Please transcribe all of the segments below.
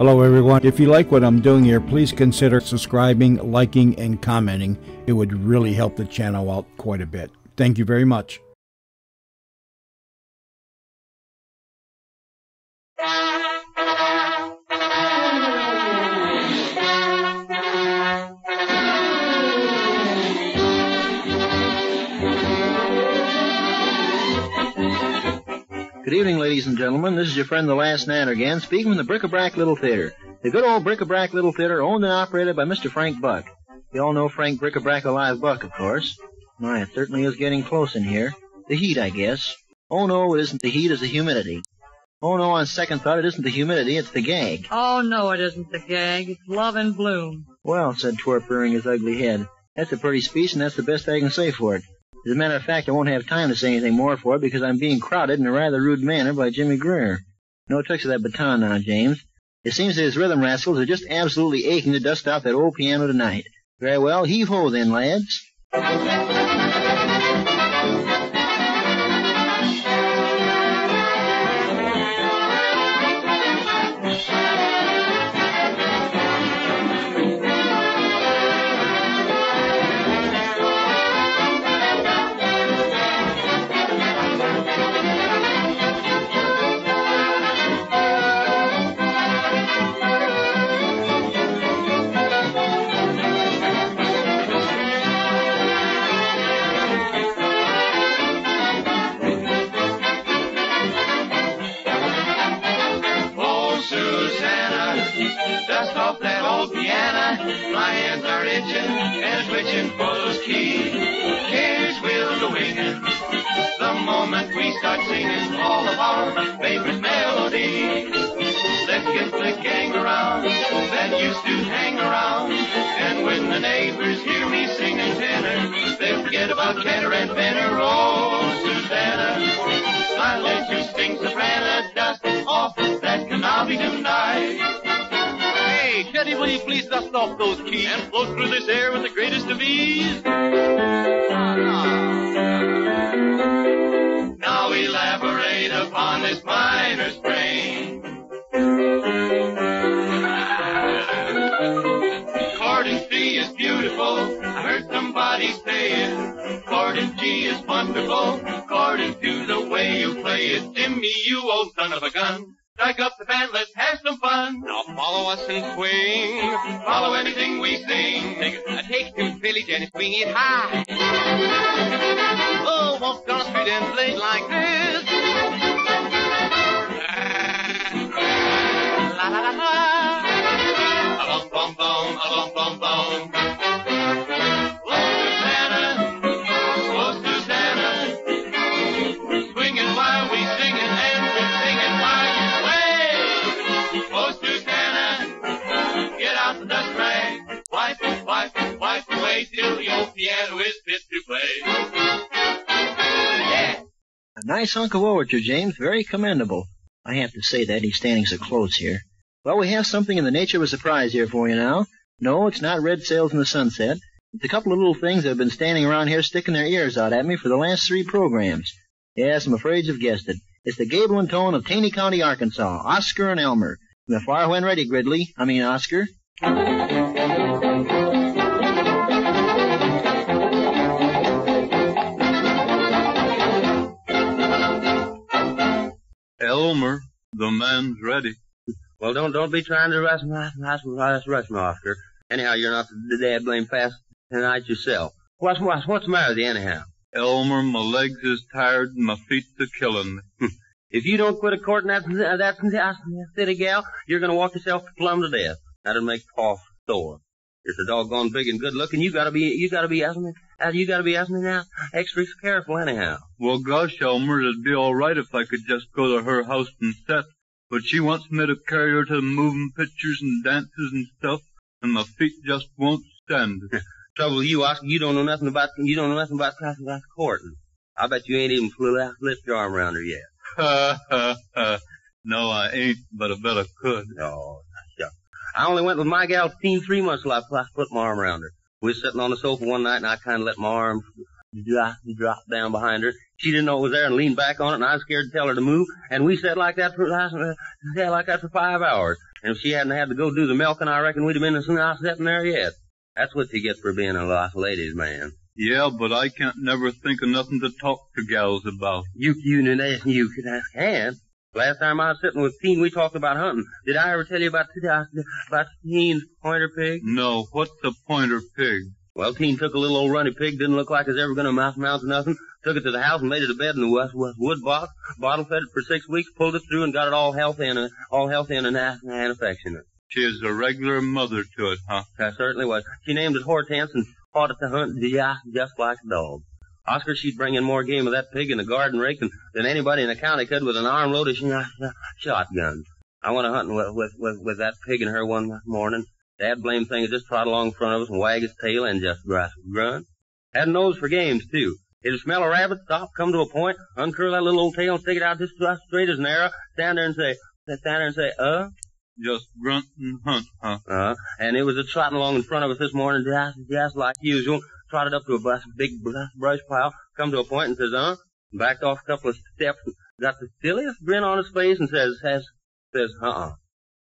Hello, everyone. If you like what I'm doing here, please consider subscribing, liking, and commenting. It would really help the channel out quite a bit. Thank you very much. Good evening, ladies and gentlemen. This is your friend the Last Man again, speaking from the Bric-a-Brac Little Theater. The good old Bric-a-Brac Little Theater, owned and operated by Mr. Frank Buck. You all know Frank Bric-a-Brac Alive Buck, of course. My, it certainly is getting close in here. The heat, I guess. Oh no, it isn't the heat, it's the humidity. Oh no, on second thought, it isn't the humidity, it's the gag. Oh, no, it isn't the gag. It's love and bloom. Well, said Twerp, rearing his ugly head, that's a pretty speech, and that's the best I can say for it. As a matter of fact, I won't have time to say anything more for it because I'm being crowded in a rather rude manner by Jimmy Greer. No tricks of that baton now, James. It seems that his rhythm rascals are just absolutely aching to dust off that old piano tonight. Very well, heave ho then, lads. Dust off that old piano. My hands are itching and twitching for those keys. Cares will go winging the moment we start singing all of our favorite melodies. Let's get the gang around that used to hang around. And when the neighbors hear me singing tenor, they forget about Cantor and Benner. Will please dust off those keys and float through this air with the greatest of ease? Now elaborate upon this minor strain. Chord C is beautiful. I heard somebody say it. Chord G is wonderful. According to the way you play it, Jimmy, you old son of a gun. Strike up the band, let's have some fun. Now follow us and swing. Follow anything we sing. Take, uh, take two village and swing it high. Oh, walk down the street and play like this. La la la la. A bum bum bum, a bum bum bum. To play. Yeah. A nice hunk of overture, James. Very commendable. I have to say that. He's standing so close here. Well, we have something in the nature of a surprise here for you now. No, it's not red sails in the sunset. It's a couple of little things that have been standing around here sticking their ears out at me for the last three programs. Yes, I'm afraid you've guessed it. It's the gable and tone of Taney County, Arkansas, Oscar and Elmer. From the far when ready, Gridley. I mean, Oscar. Elmer, the man's ready. Well, don't don't be trying to rush me, rush rush rush me, Oscar. Anyhow, you're not the dad blame fast tonight yourself. What's what's what's the matter with you anyhow? Elmer, my legs is tired and my feet are killing me. Hmm. If you don't quit a courting that that, that city gal, you're gonna walk yourself plumb to death. That'll make Paul sore. You're so doggone big and good looking. You gotta be you gotta be asking me. uh, You gotta be asking me now. Extra careful anyhow. Well, gosh, Elmer, it'd be all right if I could just go to her house and set. But she wants me to carry her to the moving pictures and dances and stuff, and my feet just won't stand it. Trouble you, Oscar, you don't know nothing about you don't know nothing about class about courting. I bet you ain't even flew out, lift your arm around her yet. Ha ha ha. No, I ain't, but I bet I could. No. I only went with my gal team three months till I put my arm around her. We was sitting on the sofa one night and I kind of let my arm drop, drop down behind her. She didn't know it was there and leaned back on it and I was scared to tell her to move. And we sat like that for, uh, like that for five hours. And if she hadn't had to go do the milking, I reckon we'd have been sitting there yet. That's what you get for being a lost ladies man. Yeah, but I can't never think of nothing to talk to gals about. You, you, you can. Last time I was sitting with Teen, we talked about hunting. Did I ever tell you about about Teen's pointer pig? No, what's a pointer pig? Well, Teen took a little old runny pig, didn't look like it was ever going to mouth mouth nothing. Took it to the house and made it a bed in the west, west wood box. Bottle fed it for six weeks, pulled it through, and got it all healthy and uh, all healthy and, uh, and affectionate. She is a regular mother to it, huh? That certainly was. She named it Hortense and taught it to hunt just, just like a dog. Oscar, she'd bring in more game of that pig in the garden rake than, than anybody in the county could with an armload of sh- shotguns. I went a hunting with, with, with, with that pig in her one morning. That blame thing just trot along in front of us and wag its tail and just grunt. Had a nose for games, too. It'd smell a rabbit, stop, come to a point, uncurl that little old tail and stick it out just straight as an arrow, stand there and say, stand there and say, uh, just grunt and hunt, huh? Uh, and it was a trotting along in front of us this morning, just, just like usual. Trotted up to a big brush pile, come to a point and says, uh, backed off a couple of steps, got the silliest grin on his face and says, says, says, uh-uh.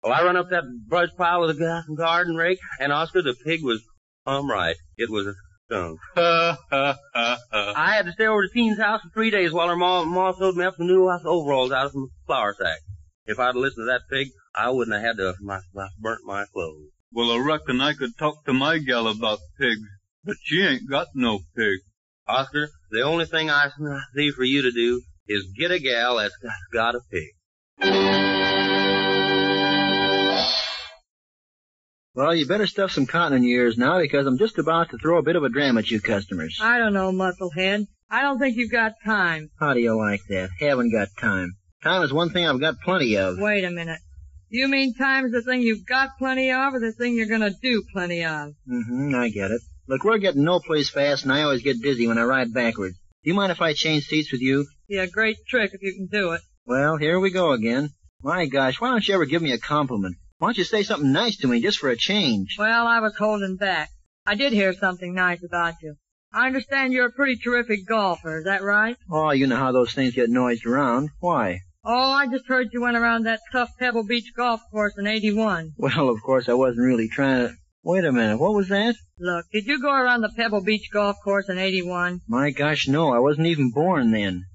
Well, I run up that brush pile with a garden rake, and Oscar, the pig was, um, right. It was a skunk. I had to stay over to Teen's house for three days while her mom, mom sewed me up some new overalls out of some flour sack. If I'd listened to that pig, I wouldn't have had to my, my, burnt my clothes. Well, I reckon I could talk to my gal about pigs, but she ain't got no pig. Oscar, the only thing I see for you to do is get a gal that's got a pig. Well, you better stuff some cotton in your ears now because I'm just about to throw a bit of a dram at you customers. I don't know, Musclehead. I don't think you've got time. How do you like that? Haven't got time. Time is one thing I've got plenty of. Wait a minute. You mean time's the thing you've got plenty of or the thing you're gonna do plenty of? Mm-hmm, I get it. Look, we're getting no place fast and I always get dizzy when I ride backwards. Do you mind if I change seats with you? Be a great trick if you can do it. Well, here we go again. My gosh, why don't you ever give me a compliment? Why don't you say something nice to me just for a change? Well, I was holding back. I did hear something nice about you. I understand you're a pretty terrific golfer, is that right? Oh, you know how those things get noised around. Why? Oh, I just heard you went around that tough Pebble Beach golf course in 81. Well, of course, I wasn't really trying to... Wait a minute, what was that? Look, did you go around the Pebble Beach golf course in 81? My gosh, no, I wasn't even born then.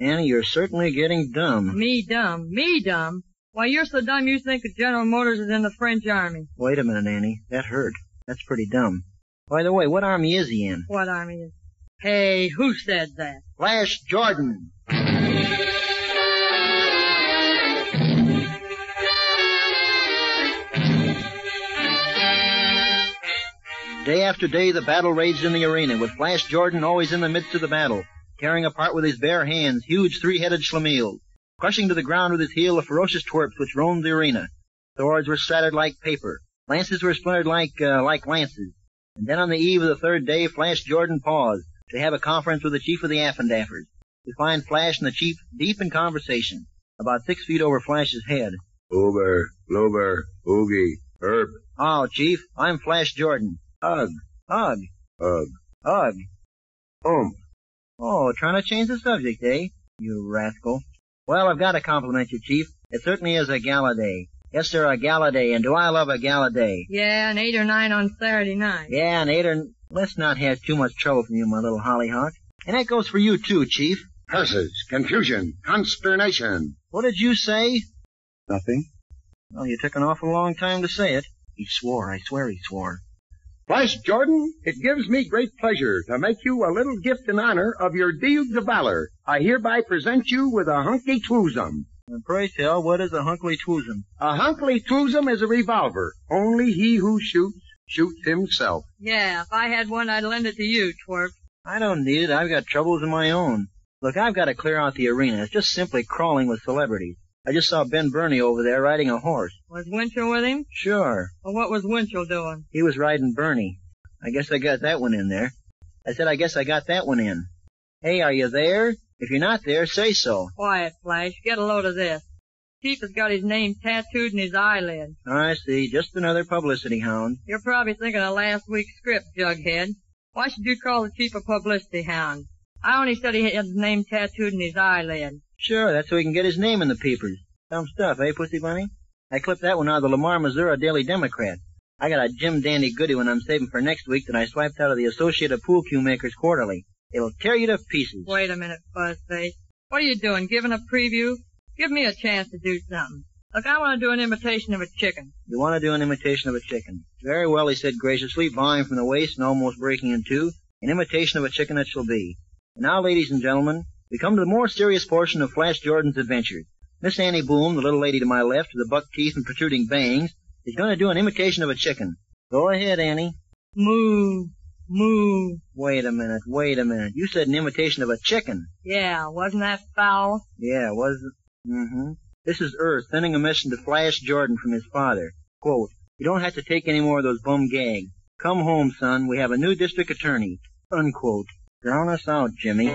Annie, you're certainly getting dumb. Me dumb? Me dumb? Why, you're so dumb you think that General Motors is in the French army. Wait a minute, Annie. That hurt. That's pretty dumb. By the way, what army is he in? What army is? Hey, who said that? Flash Jordan. Day after day, the battle raged in the arena, with Flash Jordan always in the midst of the battle, tearing apart with his bare hands huge three-headed schlemiels, crushing to the ground with his heel the ferocious twerps which roamed the arena. Swords were shattered like paper. Lances were splintered like, uh, like lances. And then on the eve of the third day, Flash Jordan paused to have a conference with the chief of the Affendaffers. We find Flash and the chief deep in conversation, about six feet over Flash's head. Uber, Luber, Oogie, Herb. Oh, chief, I'm Flash Jordan. Ugh, ugh, Ugh. ugh. Oomph. Oh, trying to change the subject, eh? You rascal. Well, I've got to compliment you, Chief. It certainly is a gala day. Yes, sir, a gala day, and do I love a gala day. Yeah, an eight or nine on Saturday night. Yeah, an eight or... N- Let's not have too much trouble from you, my little hollyhock. And that goes for you, too, Chief. Passage, confusion, consternation. What did you say? Nothing. Well, you took an awful long time to say it. He swore. I swear he swore. Flash Jordan, it gives me great pleasure to make you a little gift in honor of your deeds of valor. I hereby present you with a hunky twoosum. And pray tell, what is a hunkly twoosum? A hunky twoosum is a revolver. Only he who shoots, shoots himself. Yeah, if I had one, I'd lend it to you, twerp. I don't need it. I've got troubles of my own. Look, I've got to clear out the arena. It's just simply crawling with celebrities. I just saw Ben Bernie over there riding a horse. Was Winchell with him? Sure. Well, what was Winchell doing? He was riding Bernie. I guess I got that one in there. I said I guess I got that one in. Hey, are you there? If you're not there, say so. Quiet, Flash. Get a load of this. Chief has got his name tattooed in his eyelid. Oh, I see. Just another publicity hound. You're probably thinking of last week's script, Jughead. Why should you call the chief a publicity hound? I only said he had his name tattooed in his eyelid. Sure, that's so he can get his name in the papers. Some stuff, eh, Pussy Bunny? I clipped that one out of the Lamar, Missouri Daily Democrat. I got a Jim Dandy goody one I'm saving for next week that I swiped out of the Associated Pool Cue Makers Quarterly. It'll tear you to pieces. Wait a minute, Fuzzface. What are you doing, giving a preview? Give me a chance to do something. Look, I want to do an imitation of a chicken. You want to do an imitation of a chicken. Very well, he said graciously, bowing from the waist and almost breaking in two. An imitation of a chicken it shall be. And now, ladies and gentlemen, we come to the more serious portion of Flash Jordan's adventures. Miss Annie Boom, the little lady to my left, with the buck teeth and protruding bangs, is going to do an imitation of a chicken. Go ahead, Annie. Moo, moo. Wait a minute, wait a minute. You said an imitation of a chicken. Yeah, wasn't that foul? Yeah, was it? Mm-hmm. This is Earth sending a mission to Flash Jordan from his father. Quote, you don't have to take any more of those bum gags. Come home, son. We have a new district attorney. Unquote. Drown us out, Jimmy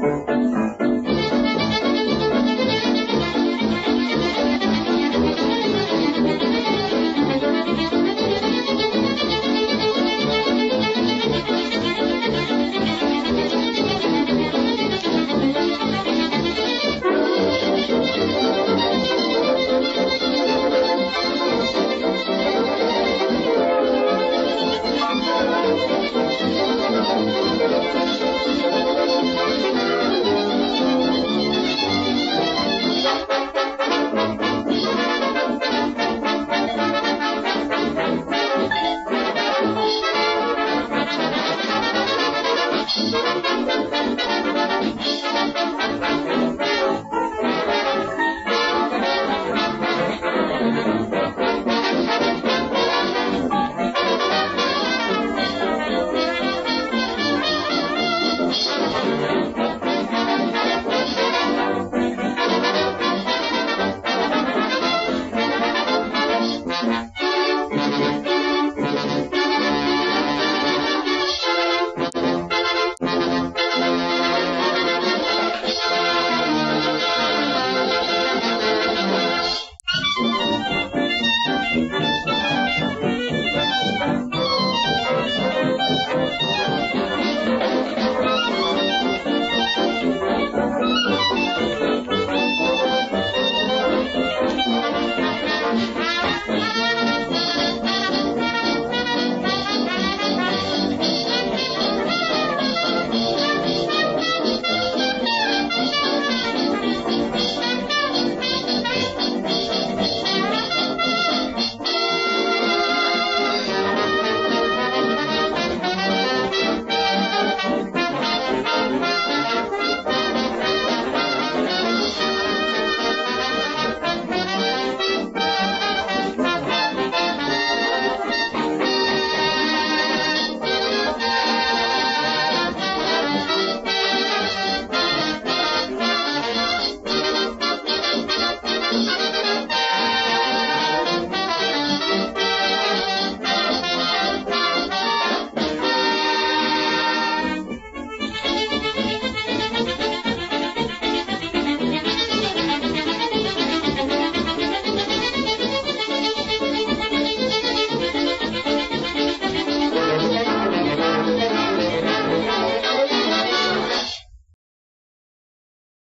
thank you